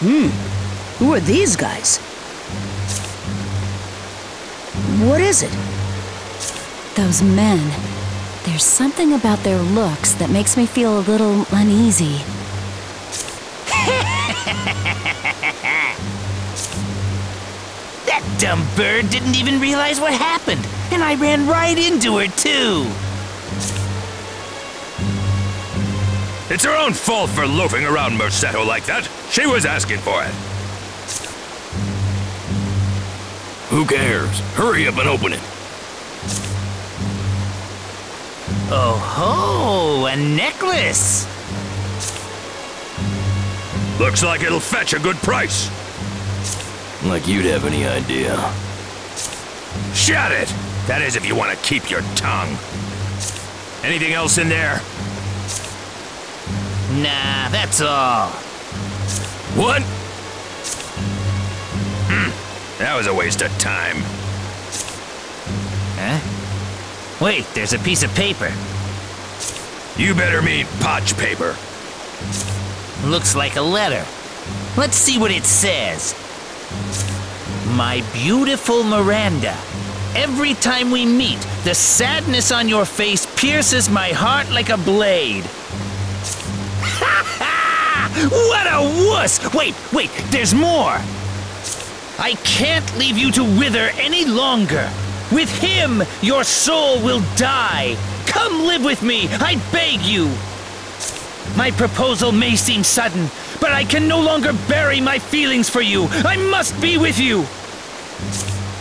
Hmm. Who are these guys? What is it? Those men. There's something about their looks that makes me feel a little uneasy. That dumb bird didn't even realize what happened, and I ran right into her, too. It's her own fault for loafing around Mercetto like that. She was asking for it. Who cares? Hurry up and open it. Oh ho, a necklace! Looks like it'll fetch a good price. Like you'd have any idea. Shut it! That is if you want to keep your tongue. Anything else in there? Nah, that's all. What? Hmm. That was a waste of time. Huh? Wait, there's a piece of paper. You better mean potch paper. Looks like a letter. Let's see what it says. My beautiful Miranda. Every time we meet, the sadness on your face pierces my heart like a blade. what a wuss! Wait, wait, there's more! I can't leave you to wither any longer. With him, your soul will die. Come live with me, I beg you. My proposal may seem sudden, but I can no longer bury my feelings for you. I must be with you.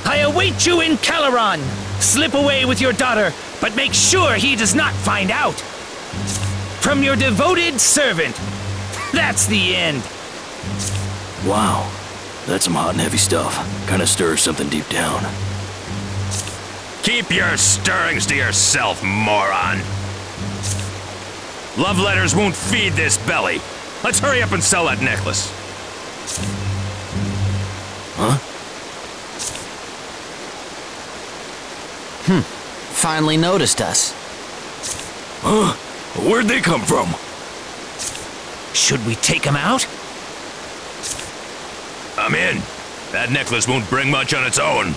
I await you in Caloron. Slip away with your daughter, but make sure he does not find out. From your devoted servant. That's the end. Wow. That's some hot and heavy stuff. Kinda stirs something deep down. Keep your stirrings to yourself, moron. Love letters won't feed this belly. Let's hurry up and sell that necklace. Huh? Hmm. Finally noticed us. Huh? Where'd they come from? Should we take him out? I'm in. That necklace won't bring much on its own.